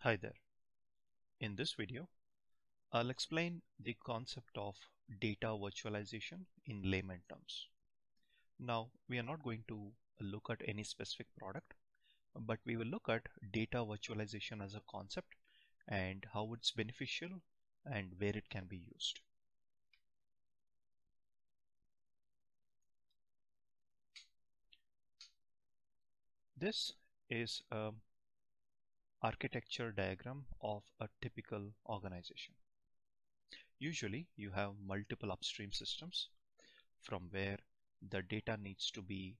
Hi there. In this video, I'll explain the concept of data virtualization in layman terms. Now, we are not going to look at any specific product, but we will look at data virtualization as a concept and how it's beneficial and where it can be used. This is a architecture diagram of a typical organization. Usually you have multiple upstream systems from where the data needs to be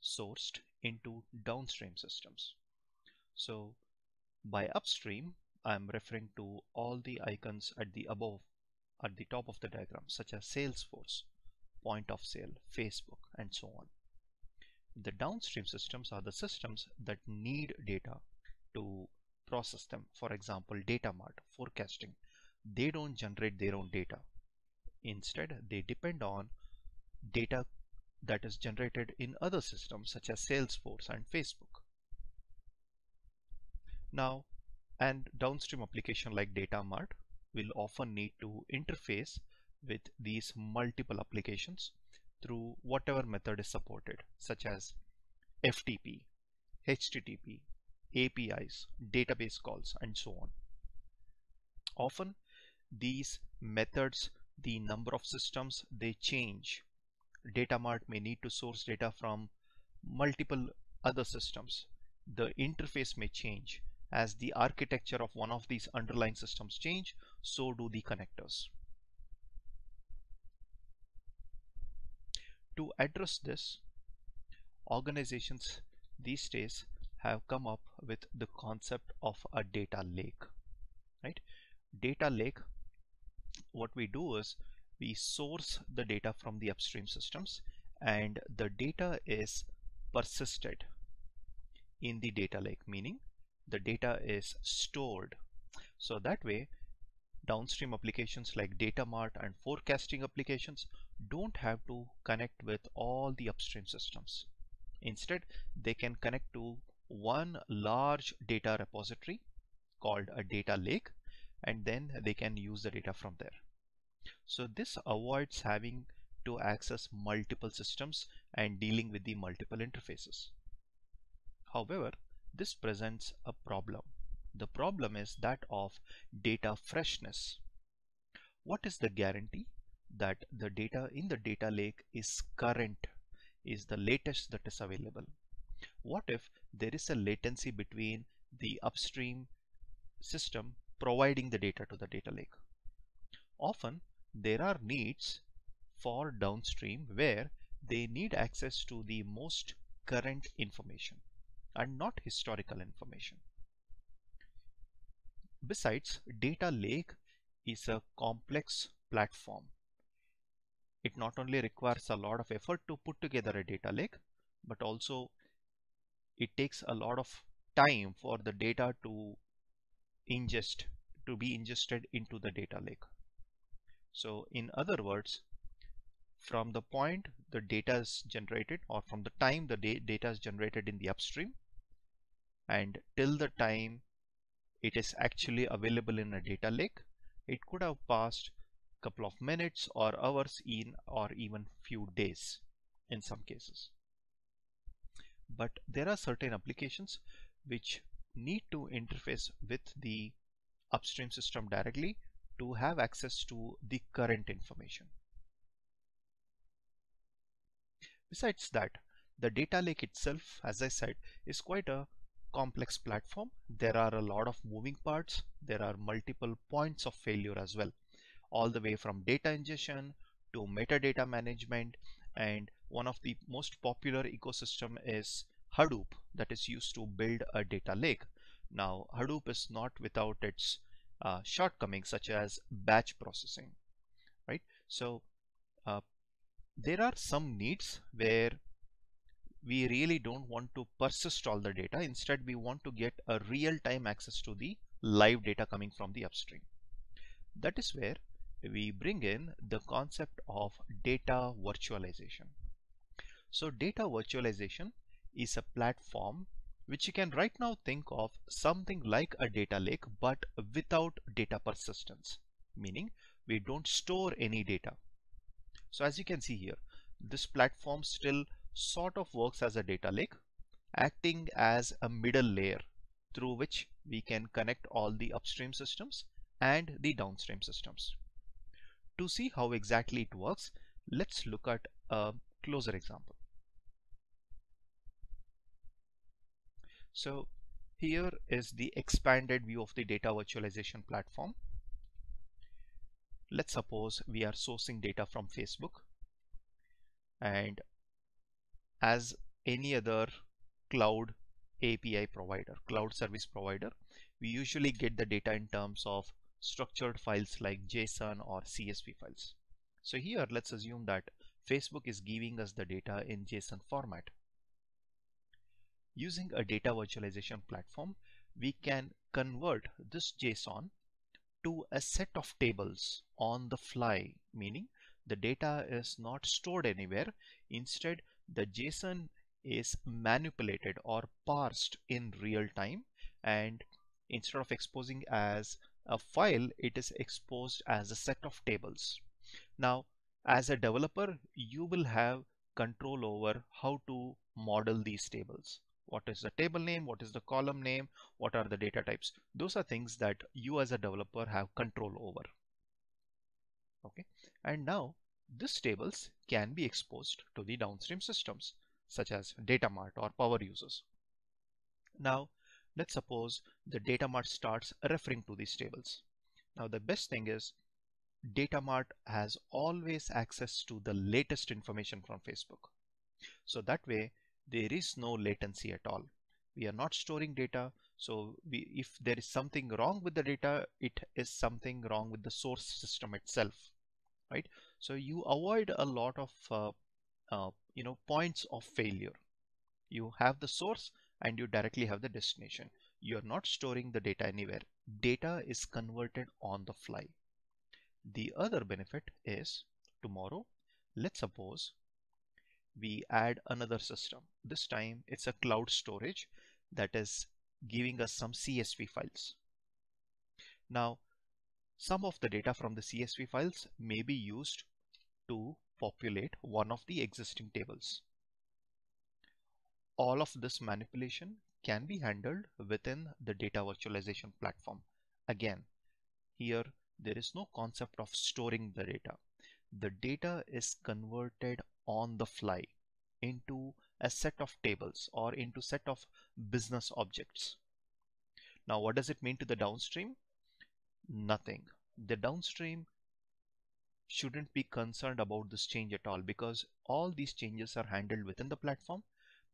sourced into downstream systems. So by upstream, I'm referring to all the icons at the above, at the top of the diagram, such as Salesforce, point of sale, Facebook, and so on. The downstream systems are the systems that need data to process them. For example, data mart, forecasting. They don't generate their own data. Instead, they depend on data that is generated in other systems such as Salesforce and Facebook. Now, and downstream application like data mart will often need to interface with these multiple applications through whatever method is supported such as FTP, HTTP, APIs, database calls, and so on. Often these methods, the number of systems, they change. Datamart may need to source data from multiple other systems. The interface may change. As the architecture of one of these underlying systems change, so do the connectors. To address this, organizations these days have come up with the concept of a data lake right? Data lake what we do is we source the data from the upstream systems and the data is persisted in the data lake meaning the data is stored. So that way downstream applications like data mart and forecasting applications don't have to connect with all the upstream systems. Instead they can connect to one large data repository called a data lake and then they can use the data from there. So this avoids having to access multiple systems and dealing with the multiple interfaces. However, this presents a problem. The problem is that of data freshness. What is the guarantee that the data in the data lake is current, is the latest that is available? What if there is a latency between the upstream system providing the data to the data lake. Often there are needs for downstream where they need access to the most current information and not historical information. Besides, data lake is a complex platform. It not only requires a lot of effort to put together a data lake, but also it takes a lot of time for the data to ingest to be ingested into the data lake. So in other words from the point the data is generated or from the time the da data is generated in the upstream and till the time it is actually available in a data lake it could have passed a couple of minutes or hours in or even few days in some cases but there are certain applications which need to interface with the upstream system directly to have access to the current information. Besides that, the data lake itself, as I said, is quite a complex platform. There are a lot of moving parts. There are multiple points of failure as well, all the way from data ingestion to metadata management and one of the most popular ecosystem is Hadoop that is used to build a data lake. Now Hadoop is not without its uh, shortcomings such as batch processing, right? So uh, there are some needs where we really don't want to persist all the data. Instead, we want to get a real-time access to the live data coming from the upstream. That is where we bring in the concept of data virtualization. So data virtualization is a platform which you can right now think of something like a data lake but without data persistence meaning we don't store any data. So as you can see here this platform still sort of works as a data lake acting as a middle layer through which we can connect all the upstream systems and the downstream systems. To see how exactly it works let's look at a closer example So here is the expanded view of the data virtualization platform. Let's suppose we are sourcing data from Facebook and as any other cloud API provider, cloud service provider, we usually get the data in terms of structured files like JSON or CSV files. So here let's assume that Facebook is giving us the data in JSON format. Using a data virtualization platform, we can convert this JSON to a set of tables on the fly, meaning the data is not stored anywhere. Instead, the JSON is manipulated or parsed in real time and instead of exposing as a file, it is exposed as a set of tables. Now, as a developer, you will have control over how to model these tables. What is the table name? What is the column name? What are the data types? Those are things that you as a developer have control over. Okay? And now these tables can be exposed to the downstream systems such as data mart or power users. Now let's suppose the data mart starts referring to these tables. Now the best thing is data mart has always access to the latest information from facebook so that way there is no latency at all. We are not storing data. So we, if there is something wrong with the data, it is something wrong with the source system itself, right? So you avoid a lot of, uh, uh, you know, points of failure. You have the source and you directly have the destination. You are not storing the data anywhere. Data is converted on the fly. The other benefit is tomorrow, let's suppose we add another system. This time it's a cloud storage that is giving us some CSV files. Now, some of the data from the CSV files may be used to populate one of the existing tables. All of this manipulation can be handled within the data virtualization platform. Again, here there is no concept of storing the data. The data is converted on the fly into a set of tables or into set of business objects. Now what does it mean to the downstream? Nothing. The downstream shouldn't be concerned about this change at all because all these changes are handled within the platform.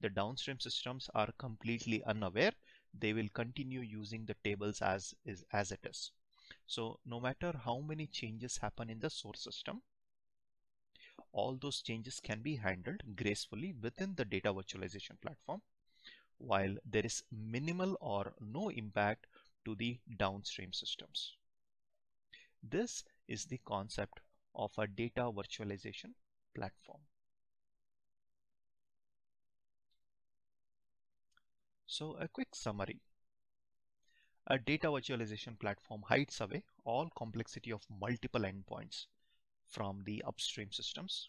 The downstream systems are completely unaware. They will continue using the tables as is as it is. So no matter how many changes happen in the source system, all those changes can be handled gracefully within the data virtualization platform while there is minimal or no impact to the downstream systems. This is the concept of a data virtualization platform. So a quick summary. A data virtualization platform hides away all complexity of multiple endpoints from the upstream systems.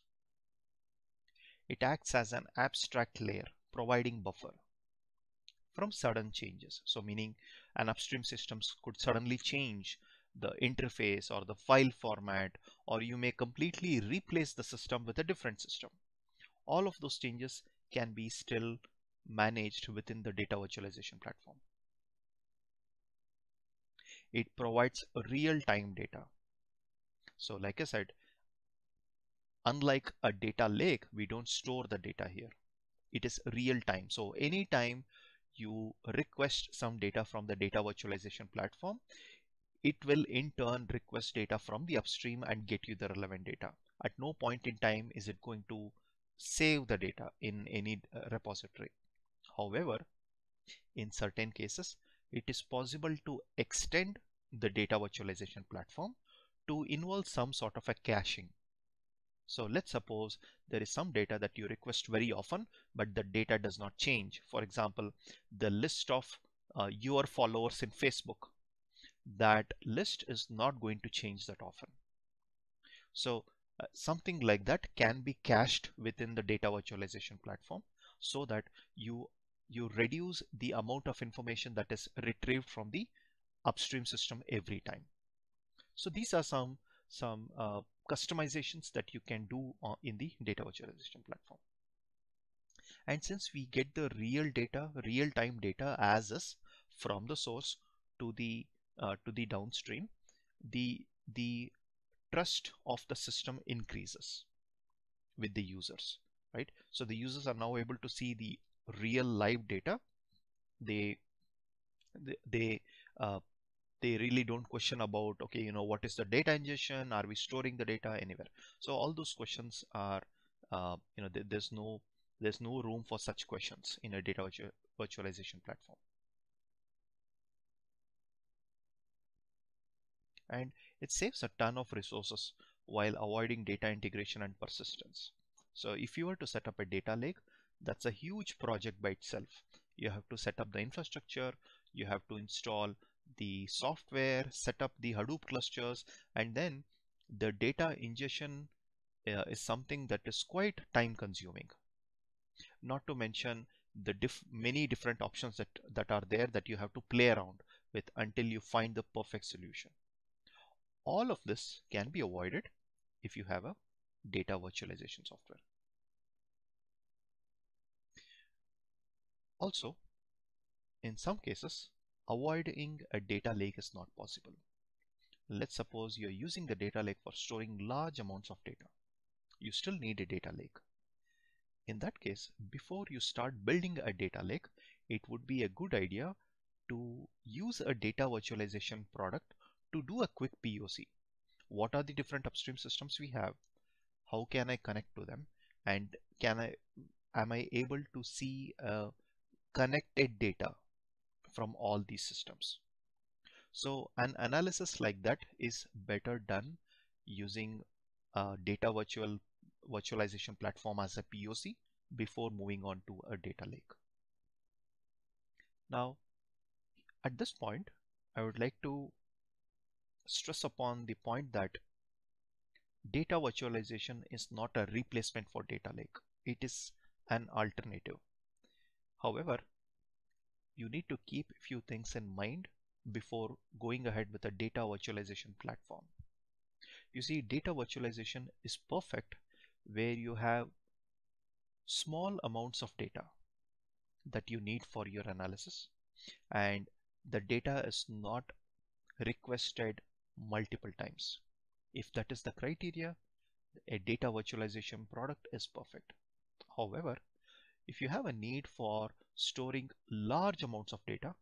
It acts as an abstract layer providing buffer from sudden changes. So meaning an upstream systems could suddenly change the interface or the file format or you may completely replace the system with a different system. All of those changes can be still managed within the data virtualization platform. It provides real-time data. So like I said, unlike a data lake, we don't store the data here. It is real time. So anytime you request some data from the data virtualization platform, it will in turn request data from the upstream and get you the relevant data. At no point in time is it going to save the data in any uh, repository. However, in certain cases, it is possible to extend the data virtualization platform to involve some sort of a caching So let's suppose there is some data that you request very often, but the data does not change. For example, the list of uh, your followers in Facebook, that list is not going to change that often. So uh, something like that can be cached within the data virtualization platform so that you you reduce the amount of information that is retrieved from the upstream system every time. So these are some some uh, customizations that you can do uh, in the data virtualization platform. And since we get the real data, real-time data as is from the source to the uh, to the downstream, the the trust of the system increases with the users, right? So the users are now able to see the real live data. They they, they uh, they really don't question about okay you know what is the data ingestion? Are we storing the data anywhere? So all those questions are uh, you know th there's no there's no room for such questions in a data virtu virtualization platform. And it saves a ton of resources while avoiding data integration and persistence. So if you were to set up a data lake that's a huge project by itself you have to set up the infrastructure you have to install the software, set up the Hadoop clusters, and then the data ingestion uh, is something that is quite time consuming. Not to mention the diff many different options that, that are there that you have to play around with until you find the perfect solution. All of this can be avoided if you have a data virtualization software. Also, in some cases, avoiding a data lake is not possible. Let's suppose you're using the data lake for storing large amounts of data. You still need a data lake. In that case, before you start building a data lake, it would be a good idea to use a data virtualization product to do a quick POC. What are the different upstream systems we have? How can I connect to them? And can I am I able to see connected data from all these systems. So an analysis like that is better done using a data virtual virtualization platform as a POC before moving on to a data lake. Now, at this point, I would like to stress upon the point that data virtualization is not a replacement for data lake. It is an alternative. However, you need to keep a few things in mind before going ahead with a data virtualization platform. You see, data virtualization is perfect where you have small amounts of data that you need for your analysis and the data is not requested multiple times. If that is the criteria, a data virtualization product is perfect. However, if you have a need for storing large amounts of data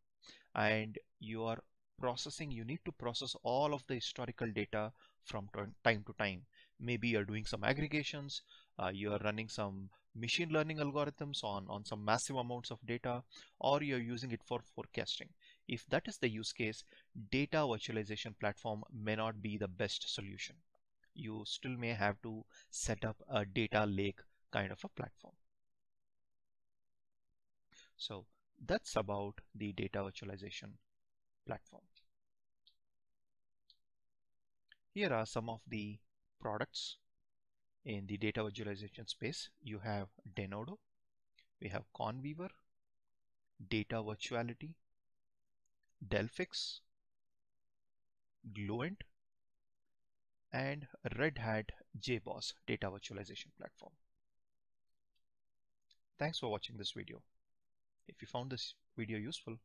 and you are processing you need to process all of the historical data from time to time. Maybe you're doing some aggregations uh, you are running some machine learning algorithms on on some massive amounts of data or you're using it for forecasting. If that is the use case data virtualization platform may not be the best solution. You still may have to set up a data lake kind of a platform so that's about the data virtualization platform. Here are some of the products in the data visualization space. You have Denodo, we have Conweaver, Data Virtuality, Delphix, Gluent, and Red Hat JBoss data virtualization platform. Thanks for watching this video. If you found this video useful,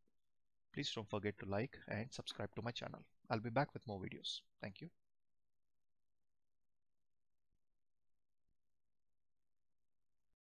please don't forget to like and subscribe to my channel. I'll be back with more videos. Thank you.